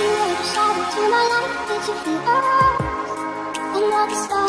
you were a shadow to my life. Did you feel alright? Another star.